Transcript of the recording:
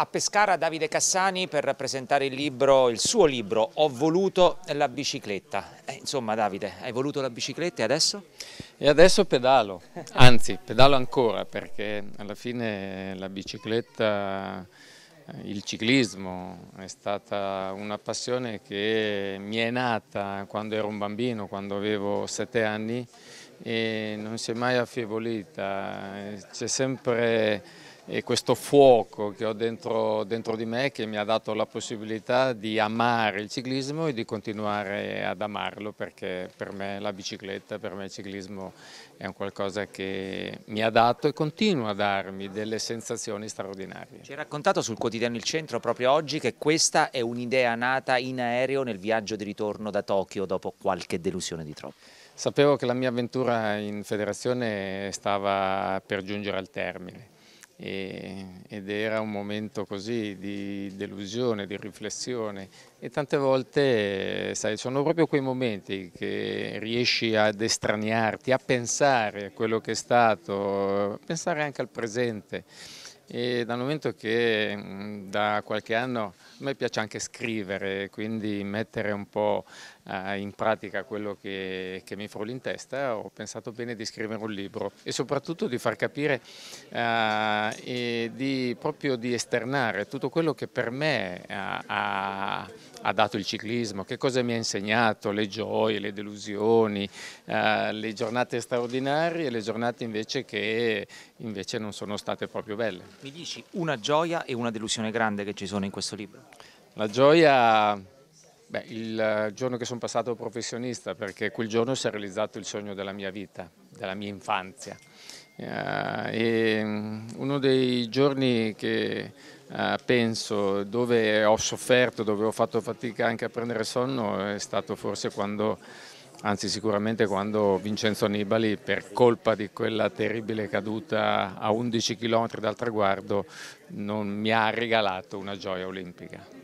A Pescara Davide Cassani per presentare il libro, il suo libro Ho voluto la bicicletta. Eh, insomma Davide, hai voluto la bicicletta e adesso? E adesso pedalo, anzi pedalo ancora perché alla fine la bicicletta, eh, il ciclismo è stata una passione che mi è nata quando ero un bambino, quando avevo sette anni e non si è mai affievolita, c'è sempre e questo fuoco che ho dentro, dentro, di me che mi ha dato la possibilità di amare il ciclismo e di continuare ad amarlo perché per me la bicicletta, per me il ciclismo è un qualcosa che mi ha dato e continua a darmi delle sensazioni straordinarie. Ci hai raccontato sul quotidiano Il Centro proprio oggi che questa è un'idea nata in aereo nel viaggio di ritorno da Tokyo dopo qualche delusione di troppo. Sapevo che la mia avventura in federazione stava per giungere al termine e, ed era un momento così di delusione, di riflessione. E tante volte sai, sono proprio quei momenti che riesci ad estraniarti, a pensare a quello che è stato, a pensare anche al presente e dal momento che da qualche anno a me piace anche scrivere, quindi mettere un po' eh, in pratica quello che, che mi frulli in testa, ho pensato bene di scrivere un libro e soprattutto di far capire eh, e di, proprio di esternare tutto quello che per me ha, ha, ha, dato il ciclismo, che cosa mi ha insegnato, le gioie, le delusioni, eh, le giornate straordinarie e le giornate invece che invece non sono state proprio belle. Mi dici una gioia e una delusione grande che ci sono in questo libro? La gioia, beh, il giorno che sono passato professionista, perché quel giorno si è realizzato il sogno della mia vita, della mia infanzia. Uh, e mm, uno dei giorni che uh, penso dove ho sofferto, dove ho fatto fatica anche a prendere sonno è stato forse quando anzi sicuramente quando Vincenzo Annibali per colpa di quella terribile caduta a 11 km dal traguardo non mi ha regalato una gioia olimpica.